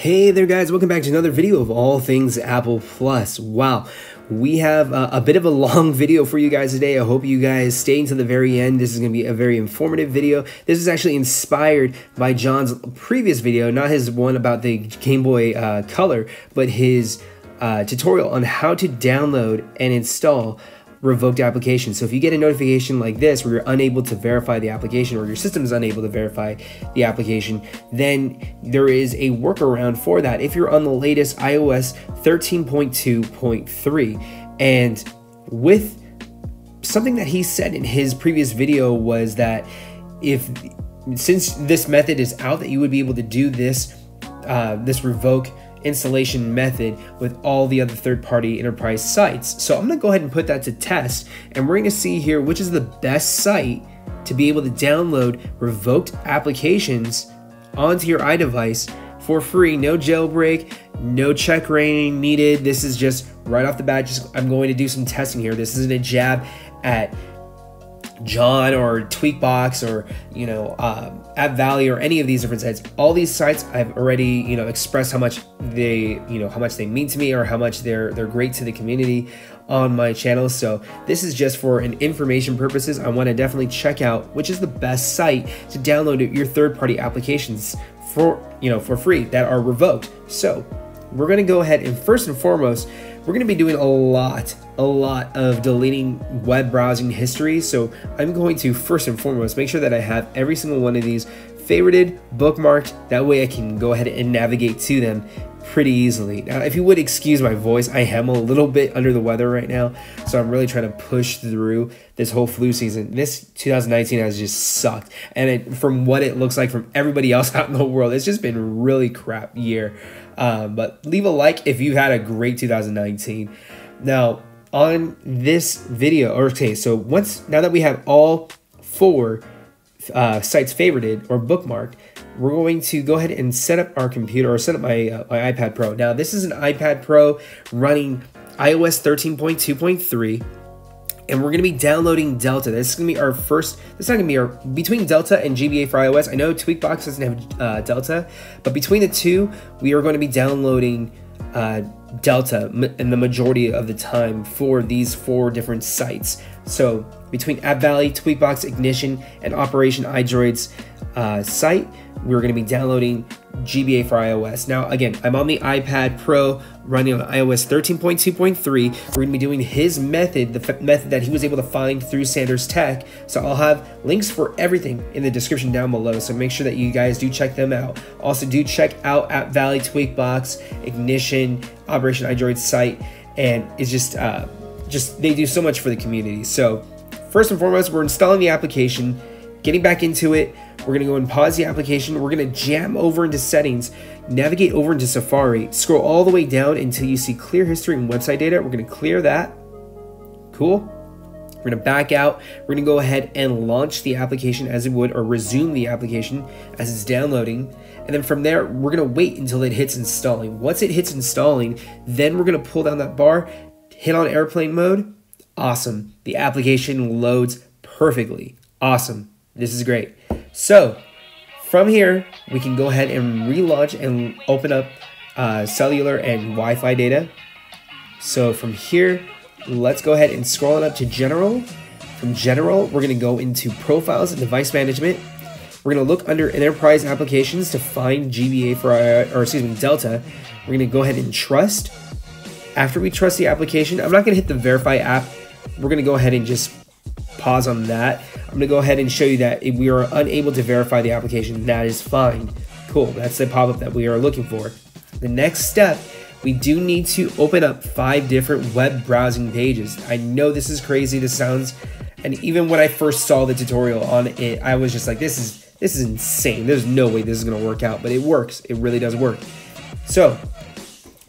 Hey there guys, welcome back to another video of all things Apple Plus. Wow, we have a, a, bit of a long video for you guys today. I hope you guys stay until the very end. This is going to be a very informative video. This is actually inspired by John's previous video, not his one about the Game Boy uh, Color, but his uh, tutorial on how to download and install revoked application. So if you get a notification like this where you're unable to verify the application or your system is unable to verify the application, then there is a workaround for that if you're on the latest iOS 13.2.3. And with something that he said in his previous video was that if since this method is out that you would be able to do this uh, this revoke installation method with all the other third-party enterprise sites. So I'm gonna go ahead and put that to test and we're gonna see here which is the best site to be able to download revoked applications onto your iDevice for free, no jailbreak, no check rating needed. This is just right off the bat, just I'm going to do some testing here. This isn't a jab at John or Tweakbox or you know um, AppValley or any of these different sites. All these sites I've already you know expressed how much they you know how much they mean to me or how much they're they're great to the community on my channel. So this is just for an information purposes. I want to definitely check out which is the best site to download your third-party applications for you know for free that are revoked. So we're going to go ahead and first and foremost we're going to be doing a lot, a lot of deleting web browsing history. So I'm going to first and foremost make sure that I have every single one of these favorited, bookmarked. That way I can go ahead and navigate to them pretty easily. Now, if you would excuse my voice, I am a little bit under the weather right now, so I'm really trying to push through this whole flu season. This 2019 has just sucked, and it, from what it looks like from everybody else out in the world, it's just been really crap year. Um, but leave a like if you had a great 2019. Now, on this video, or okay, so once now that we have all four uh, sites favorited or bookmarked, we're going to go ahead and set up our computer or set up my, uh, my iPad Pro. Now, this is an iPad Pro running iOS 13.2.3 and we're going to be downloading Delta. This is going to be our first, this is not going to be our, between Delta and GBA for iOS, I know Tweakbox doesn't have uh, Delta, but between the two, we are going to be downloading uh, Delta in the majority of the time for these four different sites. So between AppValley, Tweakbox, Ignition, and Operation iDroid's uh, site, we're going to be downloading GBA for iOS. Now, again, I'm on the iPad Pro running on iOS 13.2.3. We're going to be doing his method, the method that he was able to find through Sanders Tech. So I'll have links for everything in the description down below. So make sure that you guys do check them out. Also, do check out AppValley, Tweakbox, Ignition, Operation iDroid site, and it's just, uh, just they do so much for the community. So first and foremost, we're installing the application, getting back into it. We're gonna go and pause the application. We're gonna jam over into settings, navigate over into Safari, scroll all the way down until you see clear history and website data. We're gonna clear that. Cool. We're gonna back out. We're gonna go ahead and launch the application as it would, or resume the application as it's downloading. And then from there, we're gonna wait until it hits installing. Once it hits installing, then we're gonna pull down that bar, hit on airplane mode. Awesome. The application loads perfectly. Awesome. This is great. So from here, we can go ahead and relaunch and open up uh, cellular and Wi-Fi data. So from here, let's go ahead and scroll it up to general. From general, we're gonna go into profiles and device management. We're gonna look under enterprise applications to find GBA for our, or excuse me, Delta. We're gonna go ahead and trust. After we trust the application, I'm not gonna hit the verify app. We're gonna go ahead and just pause on that. I'm gonna go ahead and show you that if we are unable to verify the application, that is fine. Cool, that's the pop-up that we are looking for. The next step, we do need to open up five different web browsing pages. I know this is crazy, this sounds, and even when I first saw the tutorial on it, I was just like, this is this is insane. There's no way this is gonna work out, but it works. It really does work. So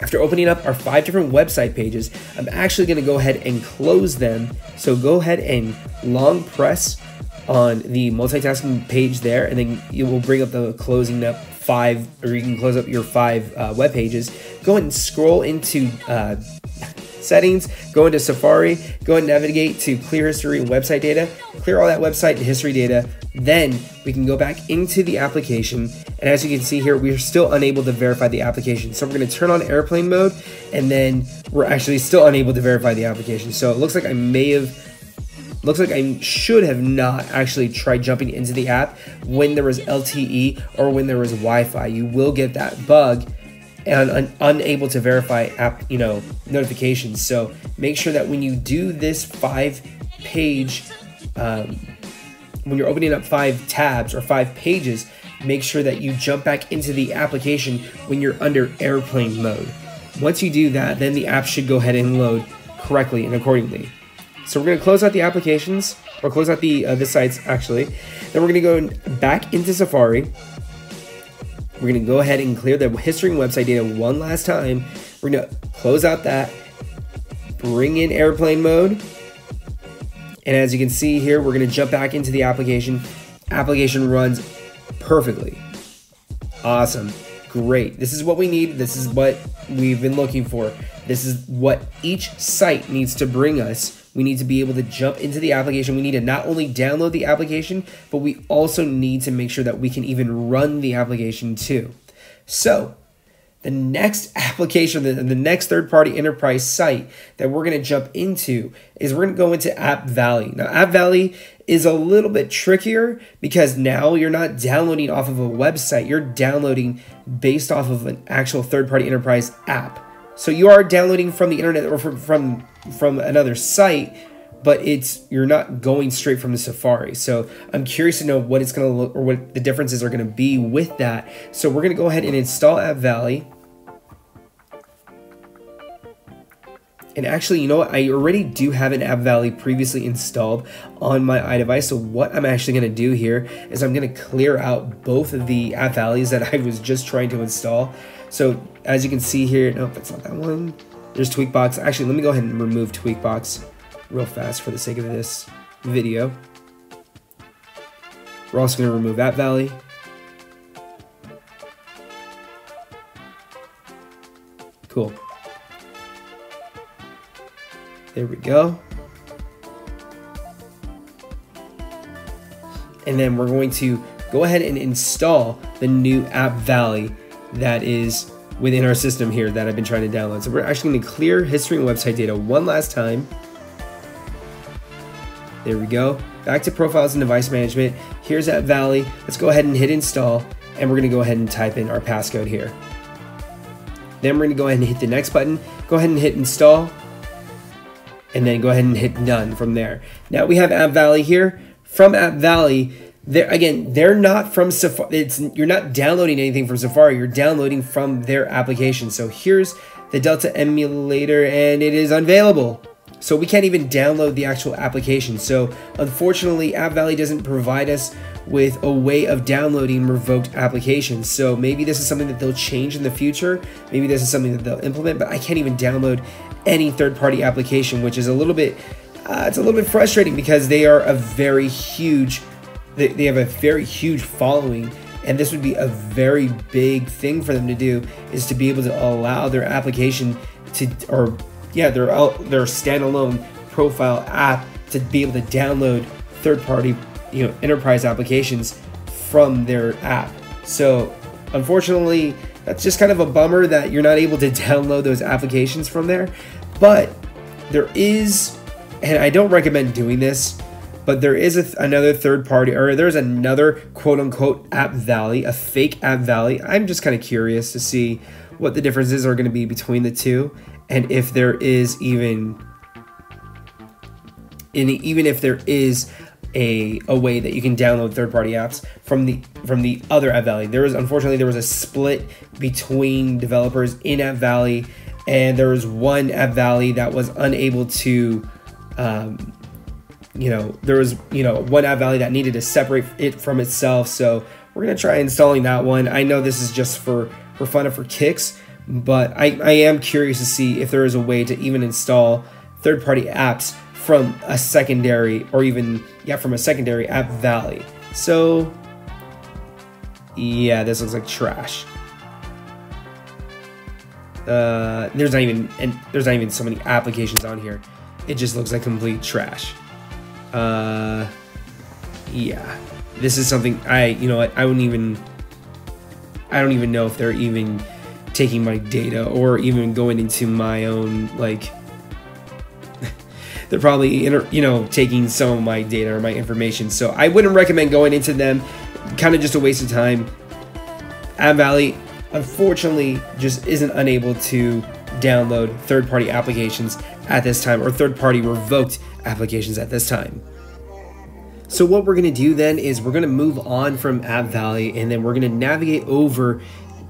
after opening up our five different website pages, I'm actually gonna go ahead and close them. So go ahead and long press on the multitasking page there, and then it will bring up the closing up five, or you can close up your five uh, web pages. Go ahead and scroll into uh, settings, go into Safari, go and navigate to clear history and website data, clear all that website and history data. Then we can go back into the application. And as you can see here, we're still unable to verify the application. So we're gonna turn on airplane mode and then we're actually still unable to verify the application. So it looks like I may have looks like I should have not actually tried jumping into the app when there was LTE or when there was Wi-Fi. You will get that bug and un- unable to verify app, you know, notifications. So make sure that when you do this five page, um, when you're opening up five tabs or five pages, make sure that you jump back into the application when you're under airplane mode. Once you do that, then the app should go ahead and load correctly and accordingly. So we're going to close out the applications, or close out the uh, the sites actually. Then we're going to go back into Safari. We're going to go ahead and clear the history and website data one last time. We're going to close out that, bring in airplane mode. And as you can see here, we're going to jump back into the application. Application runs perfectly. Awesome. Great. This is what we need. This is what we've been looking for. This is what each site needs to bring us. We need to be able to jump into the application. We need to not only download the application, but we also need to make sure that we can even run the application too. So, the next application, the, the next third party enterprise site that we're going to jump into is we're going to go into App Valley. Now, App Valley is a little bit trickier because now you're not downloading off of a website, you're downloading based off of an actual third party enterprise app. So you are downloading from the internet or from from, from another site, but it's you're not going straight from the Safari. So I'm curious to know what it's going to look or what the differences are going to be with that. So we're going to go ahead and install App Valley. And actually, you know what? I already do have an App Valley previously installed on my iDevice. So what I'm actually going to do here is I'm going to clear out both of the App Valleys that I was just trying to install. So as you can see here, nope, that's not that one. There's Tweakbox. Actually, let me go ahead and remove Tweakbox real fast for the sake of this video. We're also going to remove App Valley. Cool. There we go. And then we're going to go ahead and install the new App Valley that is within our system here that I've been trying to download. So we're actually to clear history and website data one last time. There we go. Back to profiles and device management. Here's App Valley. Let's go ahead and hit install and we're going to go ahead and type in our passcode here. Then we're to go ahead and hit the next button. Go ahead and hit install and then go ahead and hit done from there. Now we have App Valley here. From App Valley, they're again they're not from safari it's you're not downloading anything from safari you're downloading from their application. So here's the delta emulator and it is unavailable. So we can't even download the actual application. So unfortunately app valley doesn't provide us with a way of downloading revoked applications. So maybe this is something that they'll change in the future. Maybe this is something that they'll implement but i can't even download any third-party application which is a little bit uh, it's a little bit frustrating because they are a very huge they, they have a very huge following and this would be a very big thing for them to do is to be able to allow their application to or yeah their uh, their standalone profile app to be able to download third party you know enterprise applications from their app. So unfortunately that's just kind of a bummer that you're not able to download those applications from there but there is and I don't recommend doing this but there is th- another third party, or there's another quote unquote App Valley, a fake App Valley. I'm just kind of curious to see what the differences are going to be between the two, and if there is even, even if there is a, a way that you can download third party apps from the from the other App Valley. There was unfortunately there was a split between developers in App Valley, and there was one App Valley that was unable to um, you know, there was, you know, one app valley that needed to separate it from itself. So we're going to try installing that one. I know this is just for, for fun and for kicks, but I, I am curious to see if there is a way to even install third party apps from a secondary or even, yeah, from a secondary app valley. So yeah, this looks like trash. Uh, there's not even and there's not even so many applications on here. It just looks like complete trash. Uh, yeah, this is something I you know what I wouldn't even. I don't even know if they're even taking my data or even going into my own like. they're probably you know taking some of my data or my information, so I wouldn't recommend going into them. Kind of just a waste of time. App Valley, unfortunately just isn't unable to download third-party applications at this time or third-party revoked applications at this time. So what we're going to do then is we're going to move on from App Valley and then we're going to navigate over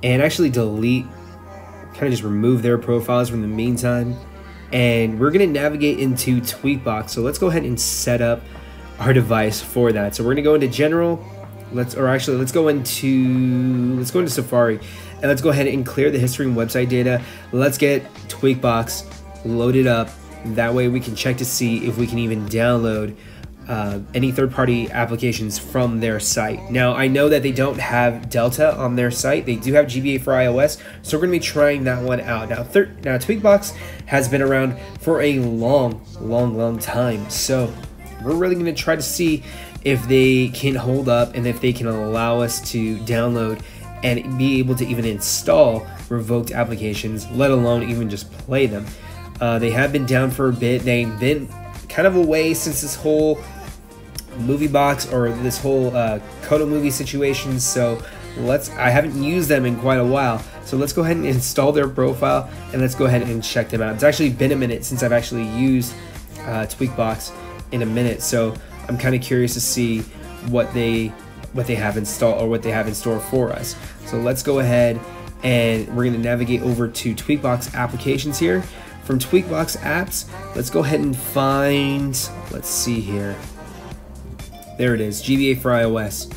and actually delete, kind of just remove their profiles from the meantime. And we're going to navigate into Tweakbox. So let's go ahead and set up our device for that. So we're going to go into General, let's or actually let's go into let's go into Safari and let's go ahead and clear the history and website data. Let's get Tweakbox loaded up. That way we can check to see if we can even download uh, any third-party applications from their site. Now I know that they don't have Delta on their site. They do have GBA for iOS, so we're going to be trying that one out. Now, now Tweakbox has been around for a long, long, long time. So we're really going to try to see if they can hold up and if they can allow us to download and be able to even install revoked applications, let alone even just play them. Uh, they have been down for a bit. They've been kind of away since this whole movie box or this whole uh, Kodo movie situation. So let's. I haven't used them in quite a while. So let's go ahead and install their profile and let's go ahead and check them out. It's actually been a minute since I've actually used uh, Tweakbox in a minute. So I'm kind of curious to see what they what they have installed or what they have in store for us. So let's go ahead and we're going to navigate over to Tweakbox applications here. From Tweakbox apps, let's go ahead and find, let's see here. There it is, GBA for iOS.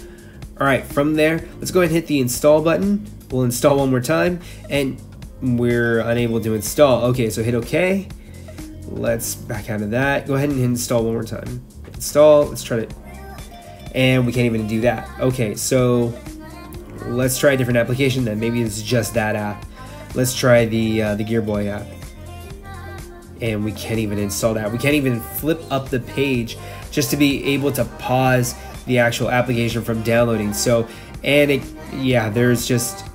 All right, from there, let's go ahead and hit the install button. We'll install one more time and we're unable to install. Okay, so hit okay. Let's back out of that. Go ahead and install one more time. Install, let's try to and we can't even do that. Okay, so let's try a different application then. Maybe it's just that app. Let's try the uh, the Gearboy app. And we can't even install that. We can't even flip up the page just to be able to pause the actual application from downloading. So, and it, yeah, there's just,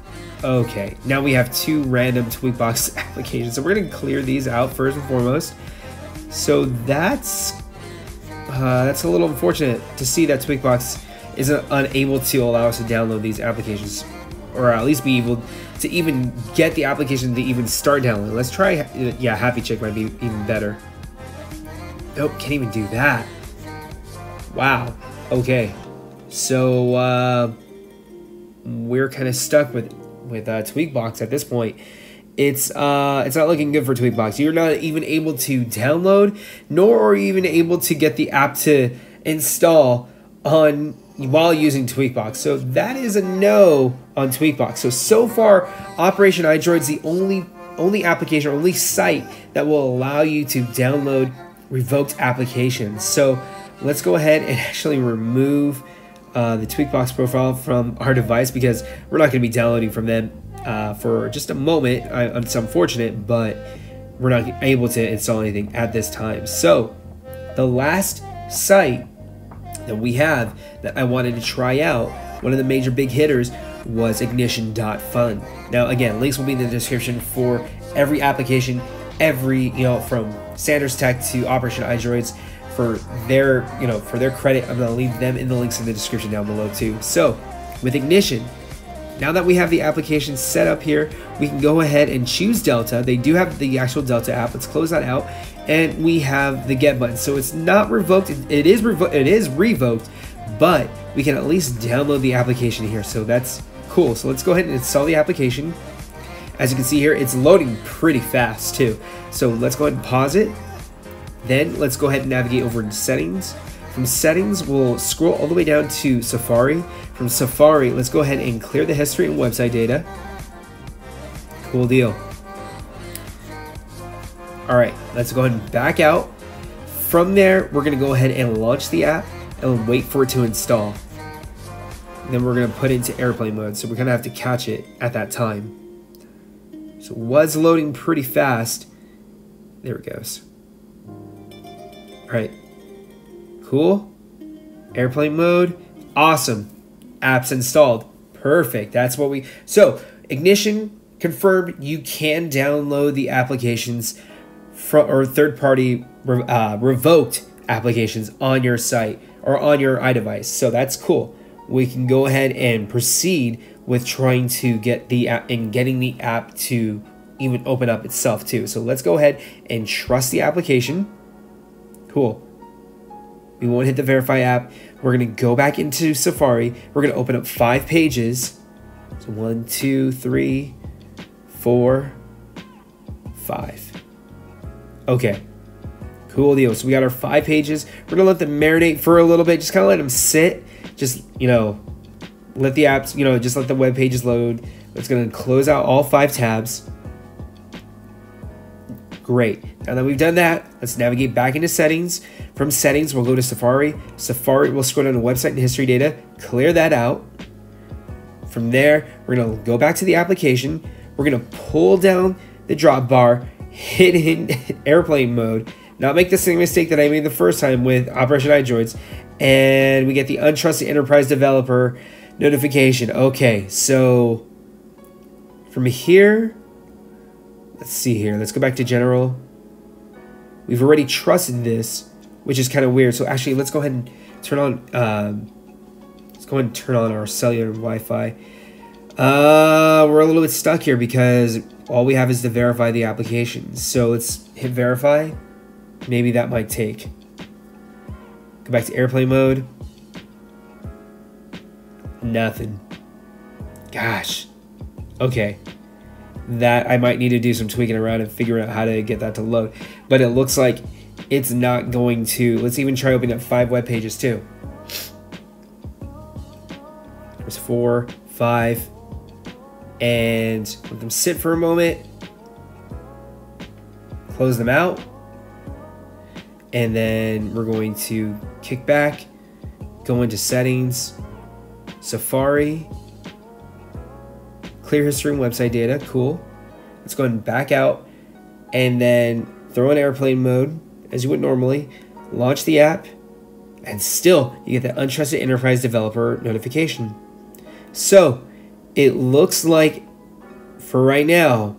okay. Now we have two random Tweakbox applications. So we're gonna clear these out first and foremost. So that's uh, that's a little unfortunate to see that Tweakbox isn't unable to allow us to download these applications, or at least be able to even get the application to even start downloading. Let's try, uh, yeah, Happy Chick might be even better. Nope, can't even do that. Wow. Okay, so uh, we're kind of stuck with with uh, Tweakbox at this point it's uh, it's not looking good for Tweakbox. You're not even able to download, nor are you even able to get the app to install on while using Tweakbox. So that is a no on Tweakbox. So so far, Operation iDroid's the only only application, only site that will allow you to download revoked applications. So let's go ahead and actually remove uh, the Tweakbox profile from our device because we're not going to be downloading from them uh, for just a moment. I, it's unfortunate, but we're not able to install anything at this time. So, the last site that we have that I wanted to try out, one of the major big hitters was ignition.fun. Now, again, links will be in the description for every application, every, you know, from Sanders Tech to Operation iDroids for their, you know, for their credit. I'm to leave them in the links in the description down below too. So, with Ignition, now that we have the application set up here, we can go ahead and choose Delta. They do have the actual Delta app. Let's close that out. And we have the get button. So it's not revoked. It is revo it is revoked, but we can at least download the application here. So that's cool. So let's go ahead and install the application. As you can see here, it's loading pretty fast too. So let's go ahead and pause it. Then let's go ahead and navigate over to settings. From settings, we'll scroll all the way down to Safari. From Safari, let's go ahead and clear the history and website data. Cool deal. All right, let's go ahead and back out. From there, we're gonna go ahead and launch the app and wait for it to install. Then we're gonna put it into airplane mode, so we're gonna have to catch it at that time. So it was loading pretty fast. There it goes. All right. Cool. Airplane mode. Awesome. Apps installed. Perfect. That's what we. So, Ignition confirmed you can download the applications from or third party uh, revoked applications on your site or on your iDevice. So that's cool. We can go ahead and proceed with trying to get the app and getting the app to even open up itself too. So let's go ahead and trust the application. Cool. We won't hit the verify app. We're going to go back into Safari. We're going to open up five pages. So one, two, three, four, five. Okay. Cool deal. So we got our five pages. We're going to let them marinate for a little bit. Just kind of let them sit. Just, you know, let the apps, you know, just let the web pages load. It's going to close out all five tabs. Great. Now that we've done that, let's navigate back into settings. From settings, we'll go to Safari. Safari, we'll scroll down to website and history data, clear that out. From there, we're gonna go back to the application. We're gonna pull down the drop bar, hit in airplane mode, not make the same mistake that I made the first time with Operation iDroids, and we get the untrusted enterprise developer notification. Okay, so from here, Let's see here. Let's go back to general. We've already trusted this, which is kind of weird. So actually, let's go ahead and turn on. Um, let's go ahead and turn on our cellular Wi-Fi. Uh, we're a little bit stuck here because all we have is to verify the application. So let's hit verify. Maybe that might take. Go back to airplane mode. Nothing. Gosh. Okay that I might need to do some tweaking around and figure out how to get that to load. But it looks like it's not going to. Let's even try opening up five web pages too. There's four, five, and let them sit for a moment. Close them out. And then we're going to kick back, go into settings, Safari, clear history and website data. Cool. Let's go and back out and then throw in airplane mode as you would normally. Launch the app and still you get that untrusted enterprise developer notification. So it looks like for right now,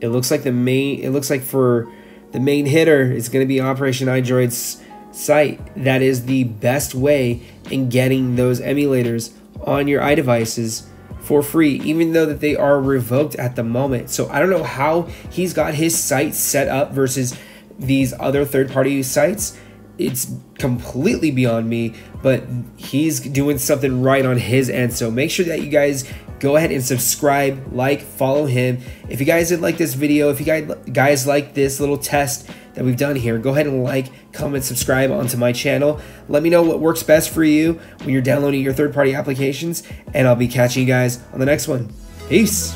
it looks like the main, it looks like for the main hitter is going to be Operation iDroid's site. That is the best way in getting those emulators on your iDevices for free, even though that they are revoked at the moment. So I don't know how he's got his site set up versus these other third-party sites. It's completely beyond me, but he's doing something right on his end. So make sure that you guys go ahead and subscribe, like, follow him. If you guys did like this video, if you guys guys like this little test that we've done here, go ahead and like, comment, subscribe onto my channel. Let me know what works best for you when you're downloading your third-party applications, and I'll be catching you guys on the next one. Peace.